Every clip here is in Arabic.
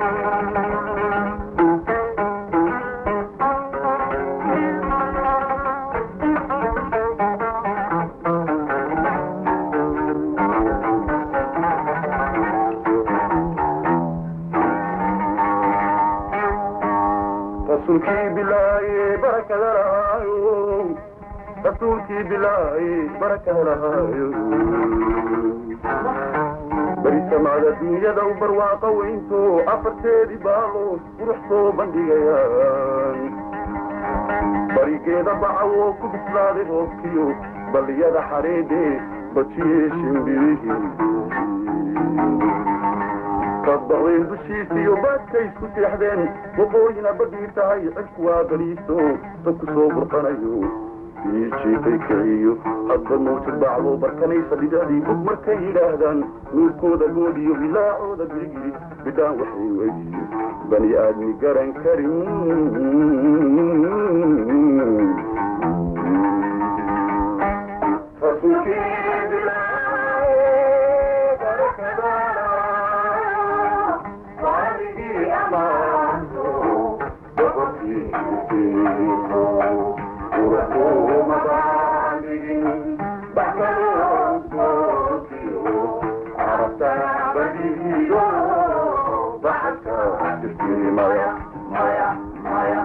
पशु की बिलाई बरायो पसी बिलाई बरायो baritamada dunyada u barwaaqo weynto afarteedii baalood qurux soo bandhigayaan barigeeda bacawoo ku bislaaday roobkiyo balliyada xareedee bajiishimbirihii kadbaqdeen dushiisiyo baadka isku seexdeen waqooyina badii tahay cirku waa baliiso ku soo burqanayo bjkay kiciyo haddana jubacdo barkanay saldadii og markay yidhaahdaan nuurkooda goodiyo ilaacooda girigiri bidhaan waxay weydiiyo bani aadmi garan karin you, Maria. Maria, Mario.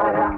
Thank you.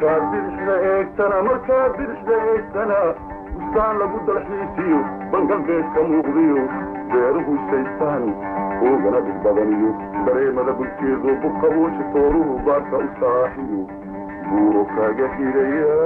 Kadirle eegtana markaa dirle eegtana ustaan lagu dalxiisiyo bangageeska muuqdiyo beeruhu isaystaan oogana dhigbadaniyo dareemada bulkeedu buqabuuji tooruhu baarka u saaxiyo buuro kaaga hidaya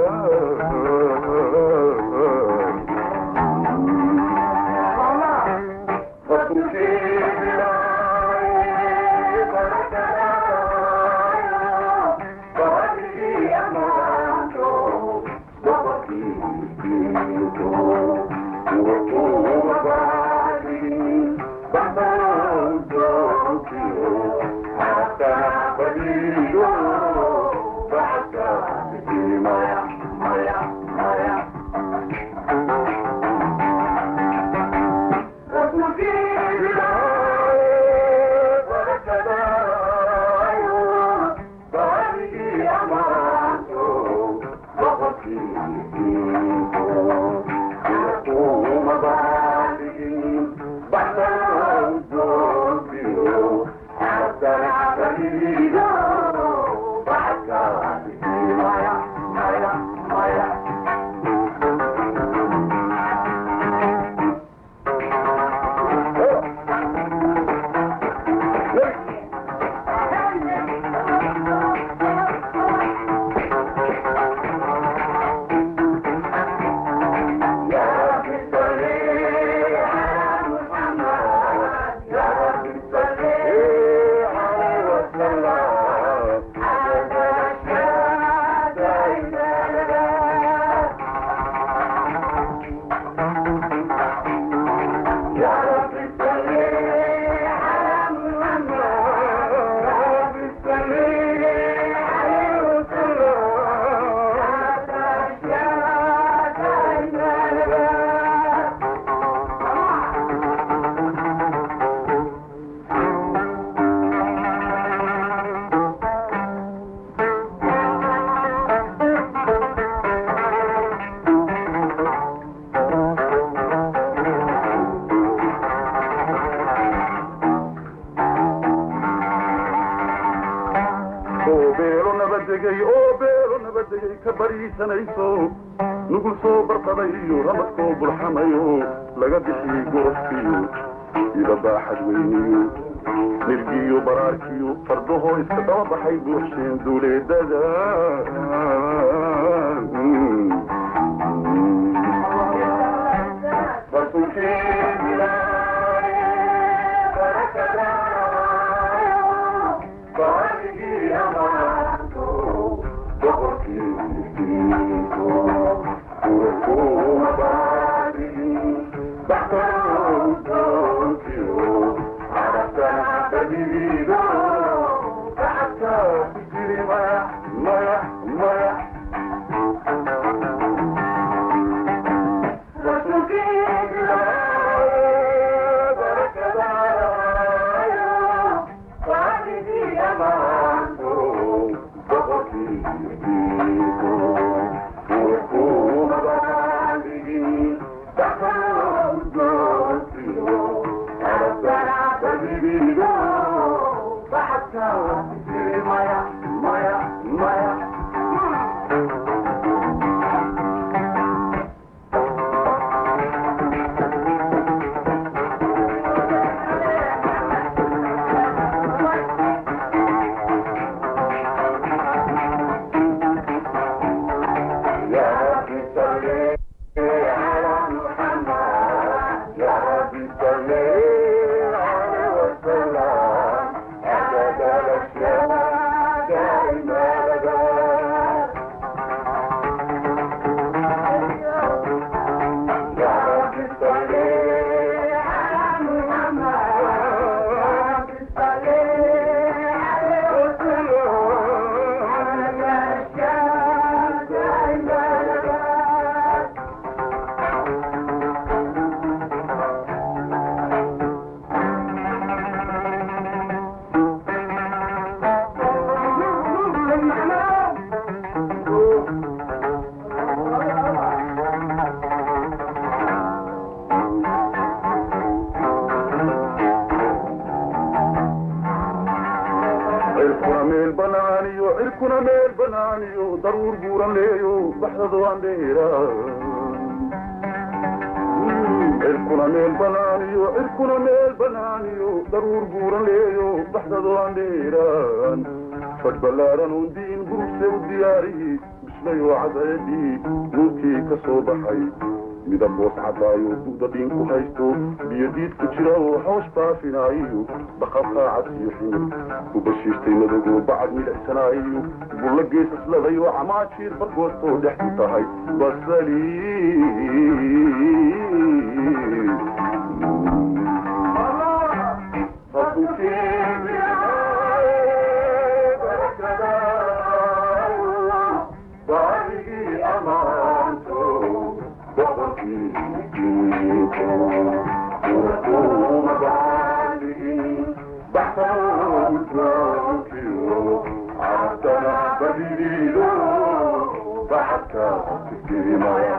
dhexdiisanayso nugu soo barbaday iyo ramadkoo bulxamayo laga bixiyey gorofkiyo ila baaxad weyniyo nirgiyo baraarkiyo fardahoo iska daba baxay buuxsheen duuleedada Thank you. ضرور بوران ليو بحر ضوان ديرا إركونا ميل بنانيو إركونا ميل بنانيو ضرور بوران ليو بحر ضوان ديرا فج بلارن ودين قروسي ودياري بسليو عزايدي نوكي كصوب حيدو mi da bos hadayo dug da dhinku haysto biyadiidku jira oo xoosh baafinayo dhaqaqaacasiyoxin ku bashiistay madogoo bacad milicsanaayo bulla geesasladay oo camaajiir bargoostoo dhexu tahay basali جميلة وبحتها معي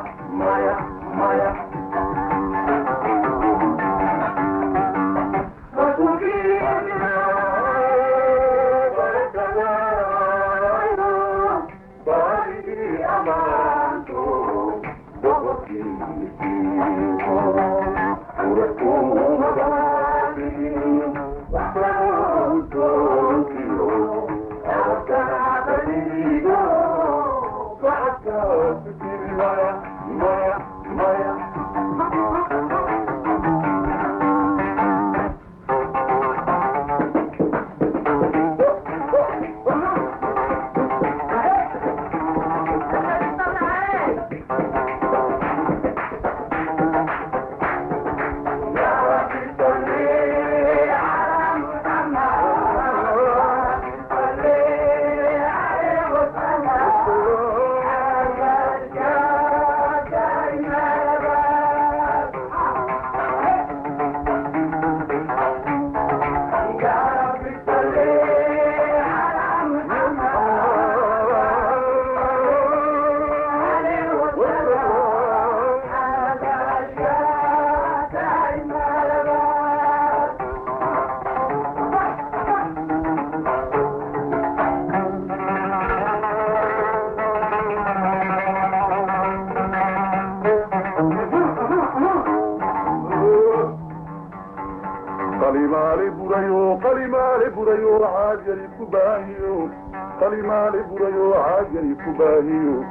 باهيو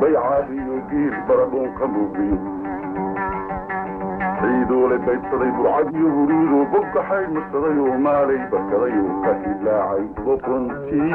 بيعاديو جيل بربون قلوبي عيدو لبيت صديبو عديو هريرو ببقى حي مصريو مالي بكريو كهلاعي وكنتي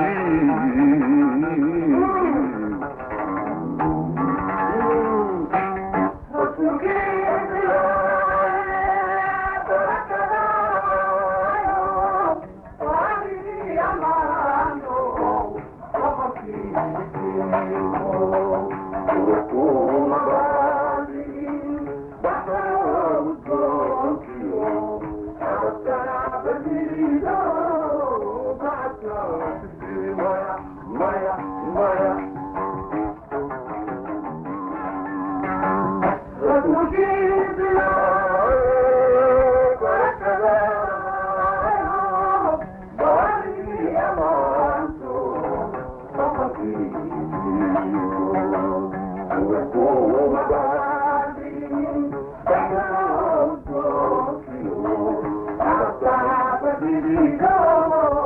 Oh,